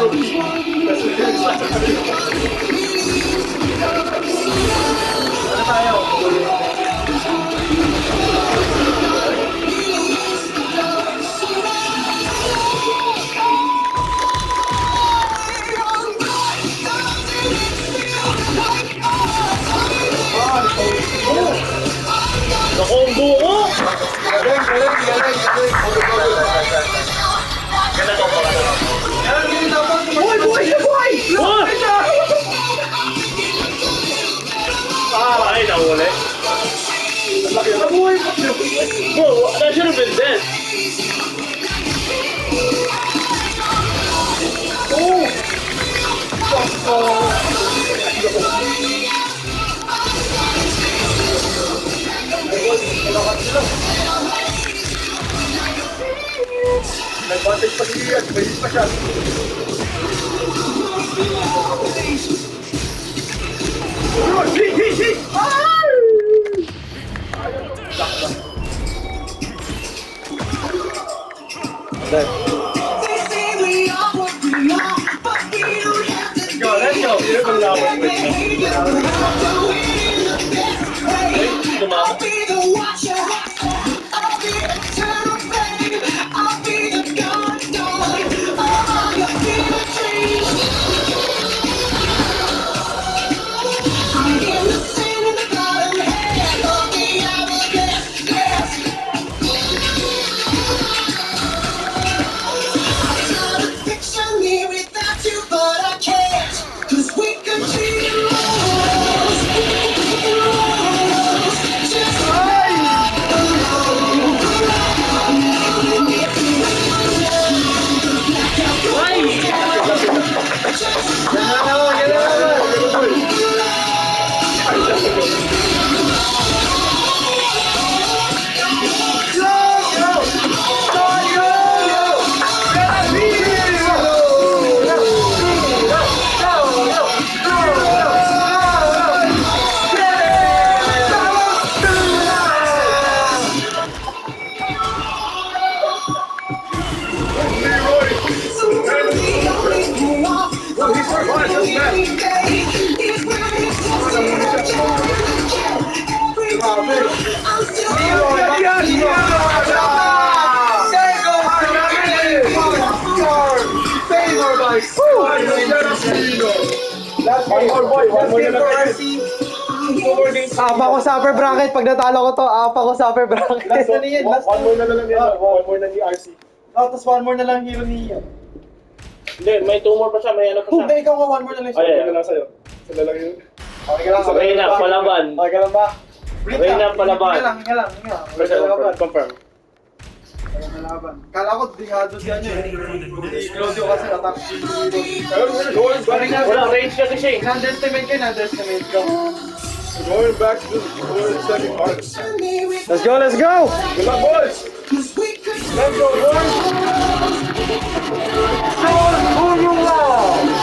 lo. Ой, привет, привет, пожалуйста. One more boy, one more na lang. Apa ko sa upper bracket. Pag natalo ko to, apa ko sa upper bracket. Last one yan, last one more na lang yan. One more na ni RC. Oh, tapos one more na lang hero ni Ian. Hindi, may tumor pa siya, may ano pa siya. Hindi, ikaw nga one more na lang siya. ay. Ano lang sa'yo? Sila lang yun. Okay ka lang. okay ka palaban. Okay ka lang ba? Reyna, lang, palaban. Hinga lang, hinga lang, hinga. Okay Basta ka lang confirm. Okay ka laban. Kala ko, dihado siya niya eh. Hindi, Claudio kasi attack si Ayun, we're going back. Wala, range kasi siya eh. In-underestimate ka, in-underestimate ka. Going back to the second part. Let's go, let's go! Good luck, boys! Let's go, boys! Uy!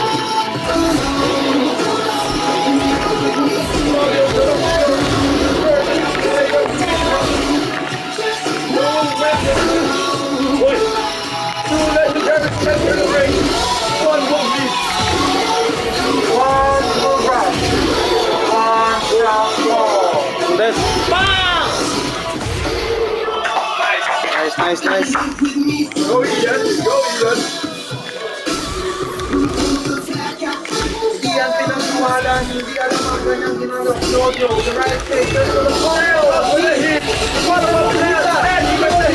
Nice, nice. Go, Ian. Go, Ian. The the hit! What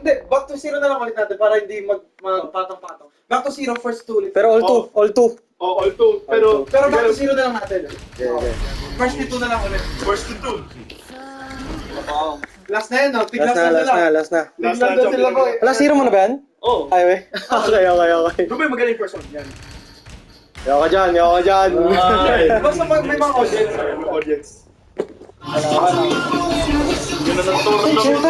Hindi, back to zero na lang ulit natin para hindi mag magpatong-patong. Back to zero first two ulit. Pero all two, all two. Oh, all two. Pero, Pero back to zero na lang natin. Okay. First two na lang ulit. first to two. Last na yun, no? Last Tiglas na, na last na, last na. Last na sila, boy. Wala, zero mo na ba yan? Oh. Ay, we. Okay, okay, okay. Doon ba yung magaling person? Yan. Yaw ka dyan, yaw ka dyan. Ay. Basta may, may mga audience. May audience. Yun na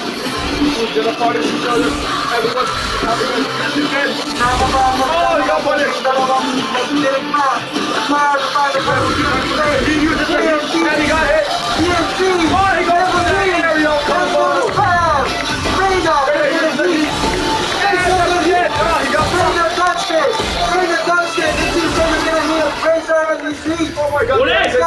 people get apart from each other. Everyone, everyone, you get Oh, your boy, let's get it. He used the DMC and he got hit. DMC, oh, he got over the area. Come on, power. Bring up. Oh my god, what is it?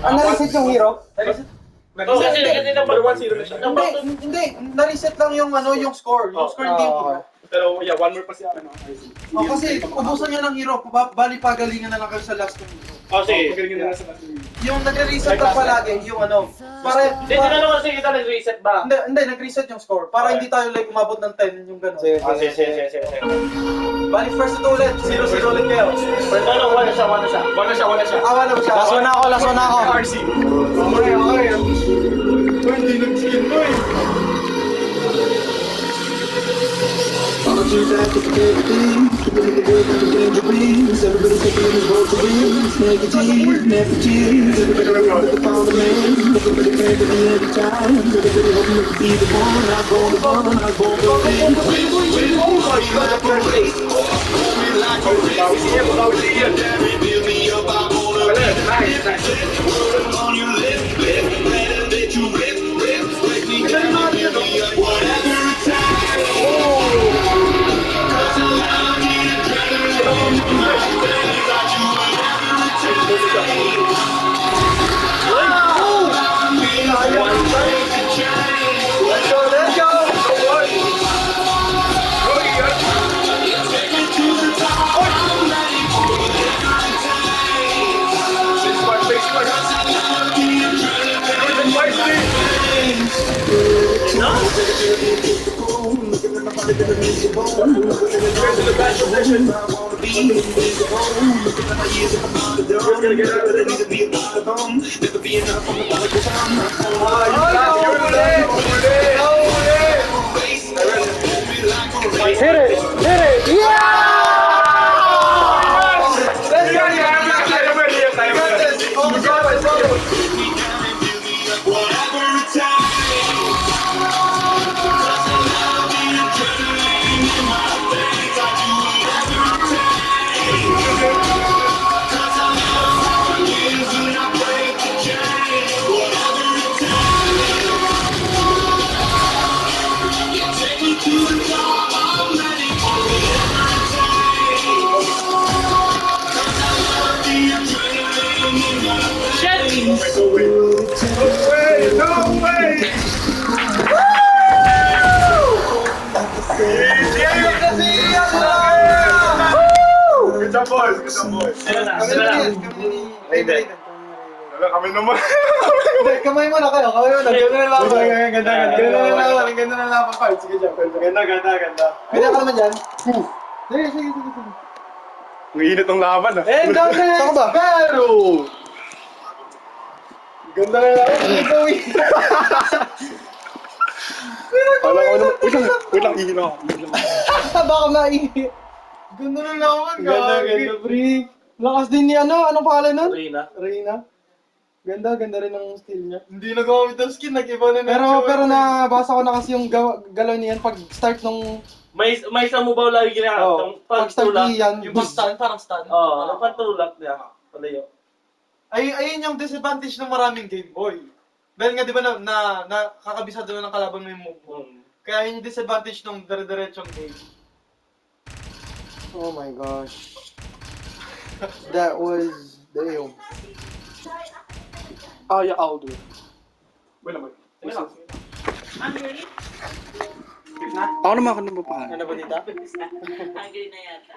Ah, na-reset yung hero? Oo, kasi kasi number 1 0 na siya. Hindi, hindi. Na-reset lang yung ano, yung score. Yung score hindi Ah, mo. Pero yeah, one more pa siya. Ano, Oh, kasi ubusan niya ng hero, ba- bali pagalingan na lang kayo sa last hero. Oh, sige. Sa last Yung nagre-reset lang palagi, yung ano, para, Hindi, tinanong kasi kita nag-reset ba? hindi, hindi, nag-reset yung score. Para hindi tayo like umabot ng 10, yung gano'n. Sige, Ah, sige, sige, sige, sige, sige. Bali first ito ulit, 0-0 ulit kayo. First, ano, one na siya, na siya. Na siya, na siya. Na ba siya? Last one ako, last one na ako. RC. Okay, okay. Hindi nag-skin mo eh. She's out to protect things, keeping it good with the danger rings. Everybody's taking his votes of wins. Negative, nephews, everybody with the power man. Everybody can't me every time. Everybody hoping to be the one. I'm going to burn, I'm going to burn. We're all like a police. We're like a race. We're like a dairy. Build me up, I'm going to be the man. Word on your lips, lips. Better that you rip, rip. Break me down, me up, whatever. Hit it! Hit it! Oh, Good job, boys. Good job, boys. Sila na, sila na. Wala, kami naman. Kamay mo na kayo, kamay mo na. Ganda na laban. Ganda, ganda, ganda. Ganda na laban, ganda na. Fight, sige dyan. Ganda, ganda, ganda. Kaya ka naman dyan. Sige, sige. sige. Ang init ng laban, ah. And the next battle! Ganda na laban. Ito, Wala ko naman. Wait lang, wait lang, ihilo ako. Wait lang. Baka maihi. Ganda na laban, Ganda, ganda, pre. Lakas din ni ano, anong pangalan nun? Reyna. Reyna. Ganda, ganda rin ang skill niya. Hindi na gumamit ng skin, nag-iba na na. Pero, pero nabasa ko na kasi yung gawa, galaw niyan pag start nung, May may isang mubaw lagi ginagawa. oh, Yung pag start pagtulak. niyan, Yung pang stun, parang stun. Oo, yung pagtulak niya. Palayo. Ay, ayun yung disadvantage ng maraming Game Boy. Dahil nga di ba na, na, na kakabisado na ng kalaban mo yung move mo. Hmm. Kaya yun yung disadvantage ng dire-diretsong game. oh my gosh. That was, damn. Ah, yeah, I'll do it. Wait lang, wait. Sige lang. Ako naman ako naman pa. Ano ba dito? Hungry na yata.